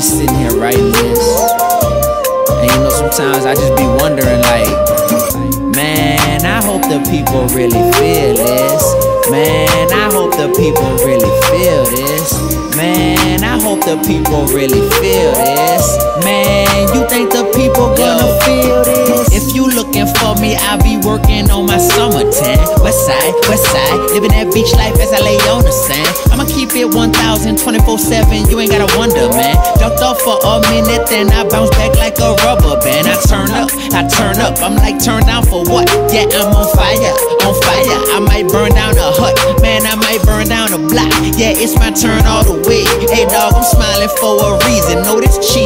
sitting here writing this. And you know, sometimes I just be wondering, like, man, I hope the people really feel this. Man, I hope the people really feel this. Man, I hope the people really feel this. Man, you think the people gonna feel this? You for me, I be working on my summer tan. West side, west side, living that beach life as I lay on the sand. I'ma keep it 1000, 24 7, you ain't gotta wonder, man. Jumped off for a minute, then I bounce back like a rubber band. I turn up, I turn up, I'm like, turn down for what? Yeah, I'm on fire, on fire. I might burn down a hut, man, I might burn down a block. Yeah, it's my turn all the way. Hey, dog, I'm smiling for a reason. No, this cheese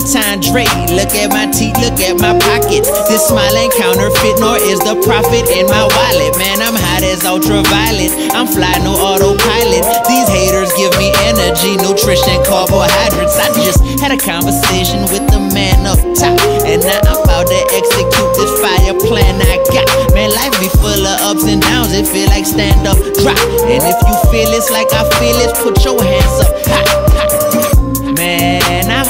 double entendre. Look at my teeth, look at my pockets. This smile ain't counterfeit, nor is the profit in my wallet. Man, I'm hot as ultraviolet. I'm fly, no autopilot. These haters give me energy, nutrition, carbohydrates. I just had a conversation with the man up top, and now I'm about to execute this fire plan I got. Man, life be full of ups and downs. It feel like stand up, drop. And if you feel it's like I feel it, put your hands up.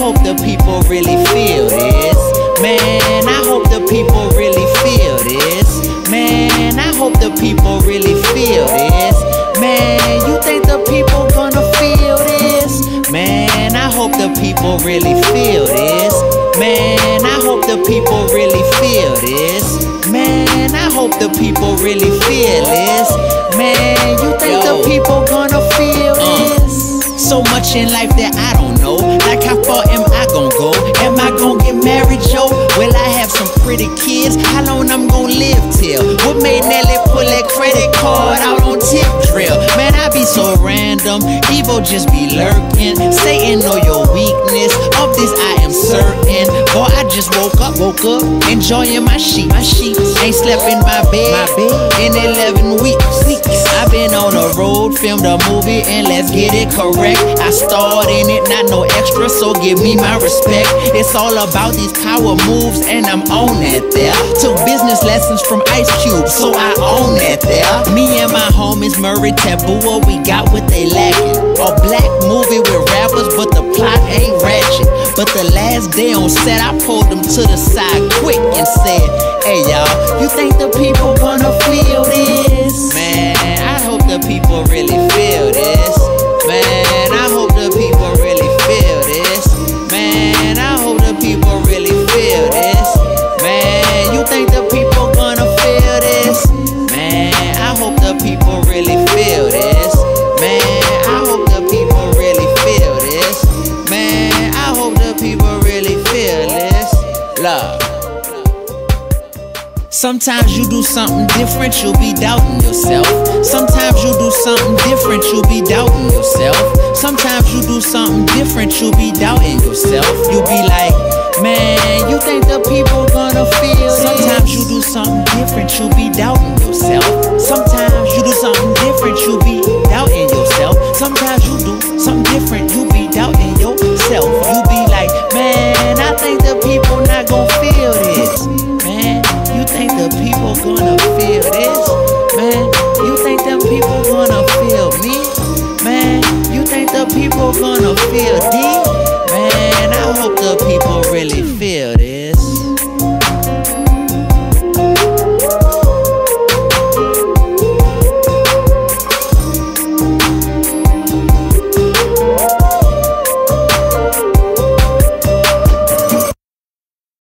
Hope the people really feel this. Man, I hope the people really feel this. Man, I hope the people really feel this. Man, you think the people gonna feel this? Man, I hope the people really feel this. Man, I hope the people really feel this. Man, I hope the people really feel this. Man, you think Yo. the people gonna? So much in life that I don't know. Like how far am I gonna go? Am I gonna get married, Joe? Will I have some pretty kids? How long I'm gonna live till? What made Nelly pull that credit card out on tip drill? Man, I be so random. Evil just be lurking. Satan know your weakness. Of this I am certain. Boy, I just woke up, woke up, enjoying my sheep. My sheep ain't slept in my bed, my bed. in 11 weeks. I've been on the road, filmed a movie, and let's get it correct. I starred in it, not no extra, so give me my respect. It's all about these power moves, and I'm on that there. Took business lessons from Ice Cube, so I own that there. Me and my homies, Murray what we got what they lacking. A black movie with rappers, but the plot ain't ratchet. But the last day on set, I pulled them to the side quick and said, Hey y'all, you think the Love. Sometimes you do something different, you'll be doubting yourself. Sometimes you do something different, you'll be doubting yourself. Sometimes you do something different, you'll be doubting yourself. You'll be like, man, you think the people gonna feel Sometimes you do something different, you'll be doubting people gonna feel deep? Man, I hope the people really feel